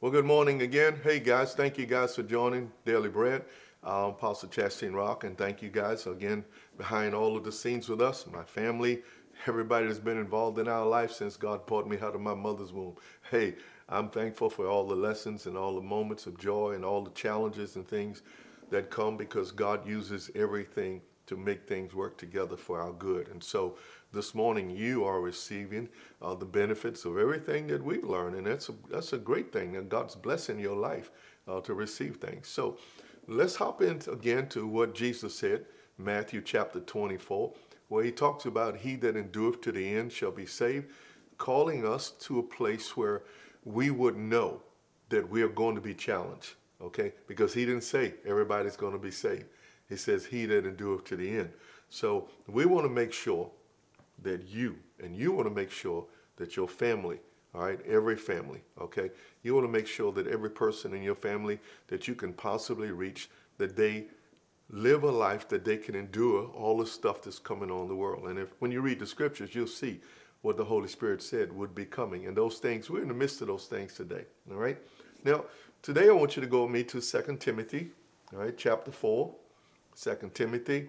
Well, good morning again. Hey, guys, thank you guys for joining Daily Bread. I'm Pastor Chastine Rock, and thank you guys again behind all of the scenes with us, my family, everybody that's been involved in our life since God brought me out of my mother's womb. Hey, I'm thankful for all the lessons and all the moments of joy and all the challenges and things that come because God uses everything to make things work together for our good. And so this morning you are receiving uh, the benefits of everything that we've learned, and that's a, that's a great thing. And God's blessing your life uh, to receive things. So let's hop in again to what Jesus said, Matthew chapter 24, where he talks about he that endureth to the end shall be saved, calling us to a place where we would know that we are going to be challenged. Okay, because he didn't say everybody's going to be saved. He says, He that endureth to the end. So we want to make sure that you, and you want to make sure that your family, all right, every family, okay, you want to make sure that every person in your family that you can possibly reach, that they live a life that they can endure all the stuff that's coming on the world. And if when you read the scriptures, you'll see what the Holy Spirit said would be coming. And those things, we're in the midst of those things today. All right. Now, today I want you to go with me to 2 Timothy, all right, chapter 4. Second Timothy.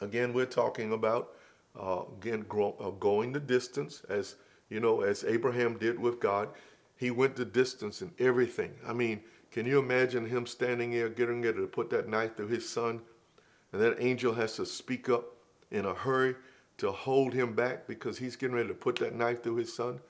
Again, we're talking about uh, again grow, uh, going the distance, as you know, as Abraham did with God. He went the distance in everything. I mean, can you imagine him standing there, getting ready to put that knife through his son, and that angel has to speak up in a hurry to hold him back because he's getting ready to put that knife through his son,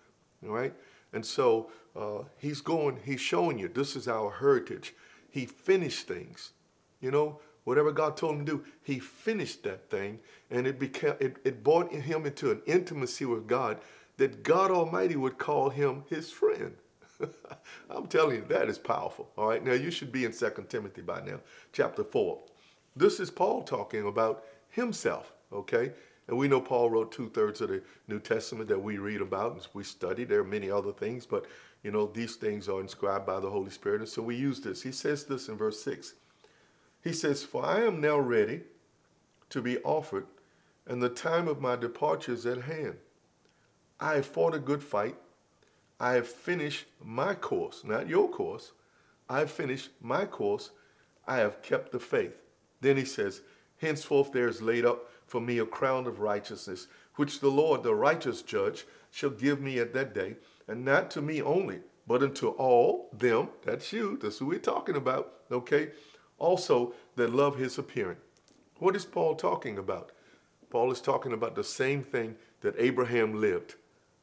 right? And so uh, he's going, he's showing you this is our heritage. He finished things. You know, Whatever God told him to do, he finished that thing, and it became it, it brought him into an intimacy with God that God Almighty would call him his friend. I'm telling you, that is powerful. All right, now you should be in Second Timothy by now, chapter 4. This is Paul talking about himself, okay? And we know Paul wrote two thirds of the New Testament that we read about and we study. There are many other things, but you know, these things are inscribed by the Holy Spirit. And so we use this. He says this in verse 6. He says, For I am now ready to be offered, and the time of my departure is at hand. I have fought a good fight. I have finished my course, not your course. I have finished my course. I have kept the faith. Then he says, Henceforth there is laid up for me a crown of righteousness, which the Lord, the righteous judge, shall give me at that day, and not to me only, but unto all them, that's you, that's who we're talking about, okay, also that love his appearing. What is Paul talking about? Paul is talking about the same thing that Abraham lived.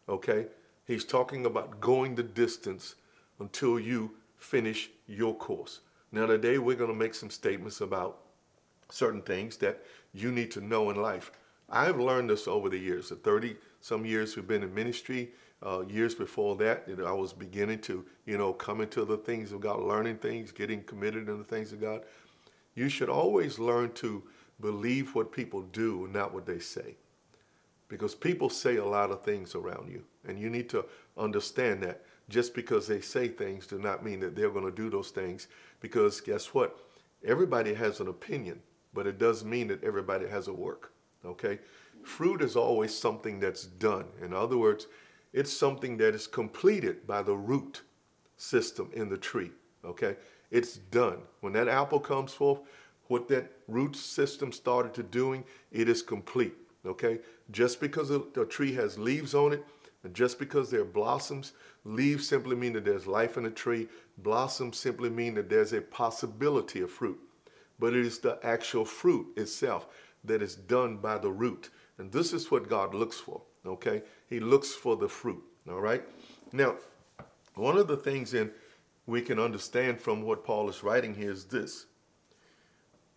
Okay? He's talking about going the distance until you finish your course. Now, today we're going to make some statements about certain things that you need to know in life. I've learned this over the years. The 30 some years we've been in ministry, uh, years before that, you know, I was beginning to, you know, come into the things of God, learning things, getting committed in the things of God. You should always learn to believe what people do, not what they say. Because people say a lot of things around you, and you need to understand that just because they say things do not mean that they're going to do those things. Because guess what? Everybody has an opinion, but it does mean that everybody has a work. Okay? Fruit is always something that's done. In other words, it's something that is completed by the root system in the tree. Okay? It's done. When that apple comes forth, what that root system started to doing, it is complete. Okay? Just because the tree has leaves on it, and just because there are blossoms, leaves simply mean that there's life in a tree. Blossoms simply mean that there's a possibility of fruit. But it is the actual fruit itself that is done by the root. And this is what God looks for. Okay? He looks for the fruit. All right? Now, one of the things in we can understand from what Paul is writing here is this.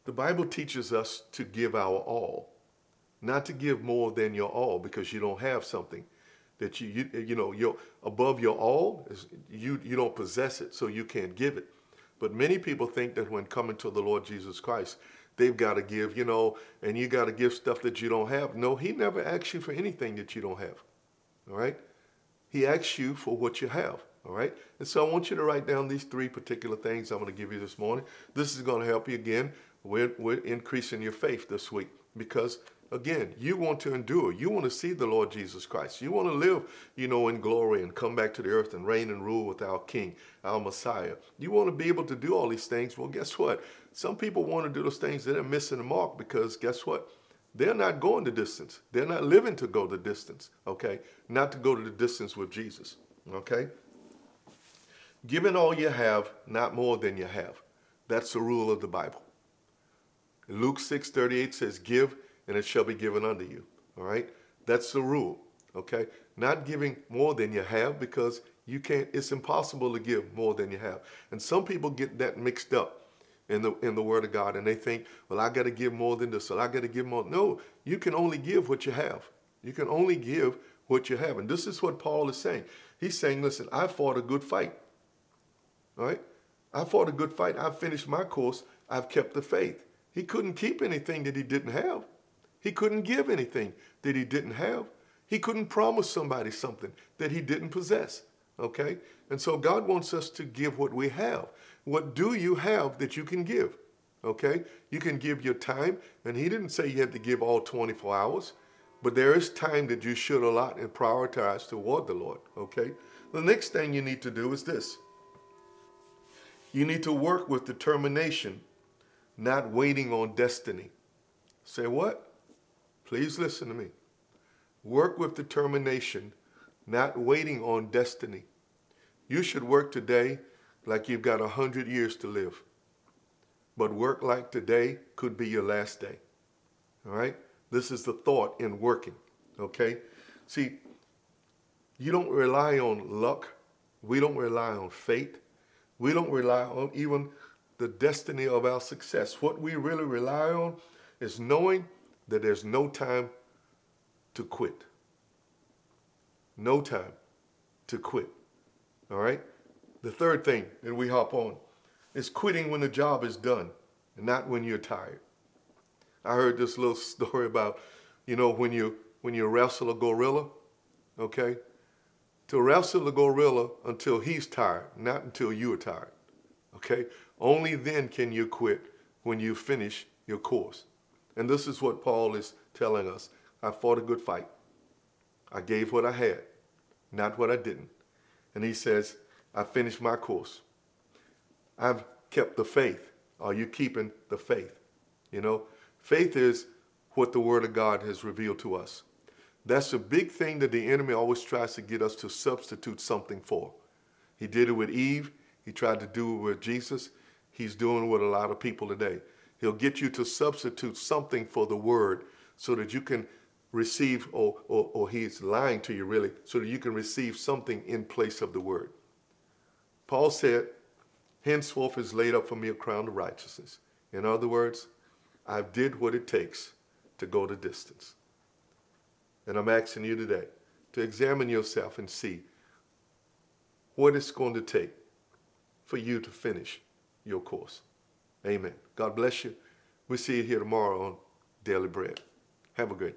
The Bible teaches us to give our all, not to give more than your all because you don't have something that you you, you know you're above your all you you don't possess it so you can't give it. But many people think that when coming to the Lord Jesus Christ, they've got to give, you know, and you got to give stuff that you don't have. No, he never asks you for anything that you don't have. All right? He asks you for what you have. All right? And so I want you to write down these three particular things I'm going to give you this morning. This is going to help you again with increasing your faith this week because Again, you want to endure. You want to see the Lord Jesus Christ. You want to live, you know, in glory and come back to the earth and reign and rule with our King, our Messiah. You want to be able to do all these things. Well, guess what? Some people want to do those things that are missing the mark because guess what? They're not going the distance. They're not living to go the distance, okay? Not to go to the distance with Jesus, okay? Giving all you have, not more than you have. That's the rule of the Bible. Luke 6 38 says, Give and it shall be given unto you. All right? That's the rule. Okay? Not giving more than you have because you can't, it's impossible to give more than you have. And some people get that mixed up in the in the word of God and they think, well, I gotta give more than this, or I gotta give more. No, you can only give what you have. You can only give what you have. And this is what Paul is saying. He's saying, listen, I fought a good fight. All right? I fought a good fight. I've finished my course. I've kept the faith. He couldn't keep anything that he didn't have. He couldn't give anything that he didn't have. He couldn't promise somebody something that he didn't possess. Okay? And so God wants us to give what we have. What do you have that you can give? Okay? You can give your time, and he didn't say you had to give all 24 hours, but there is time that you should allot and prioritize toward the Lord. Okay? The next thing you need to do is this you need to work with determination, not waiting on destiny. Say what? Please listen to me. Work with determination, not waiting on destiny. You should work today like you've got a hundred years to live. But work like today could be your last day. All right? This is the thought in working. Okay? See, you don't rely on luck. We don't rely on fate. We don't rely on even the destiny of our success. What we really rely on is knowing that there's no time to quit. No time to quit. All right? The third thing that we hop on is quitting when the job is done and not when you're tired. I heard this little story about, you know, when you when you wrestle a gorilla, okay? To wrestle a gorilla until he's tired, not until you are tired. Okay? Only then can you quit when you finish your course. And this is what Paul is telling us. I fought a good fight. I gave what I had, not what I didn't. And he says, I finished my course. I've kept the faith. Are you keeping the faith? You know, faith is what the Word of God has revealed to us. That's a big thing that the enemy always tries to get us to substitute something for. He did it with Eve. He tried to do it with Jesus. He's doing it with a lot of people today. He'll get you to substitute something for the word so that you can receive, or, or, or he's lying to you really, so that you can receive something in place of the word. Paul said, henceforth is laid up for me a crown of righteousness. In other words, I did what it takes to go the distance. And I'm asking you today to examine yourself and see what it's going to take for you to finish your course. Amen. God bless you. We'll see you here tomorrow on Daily Bread. Have a great day.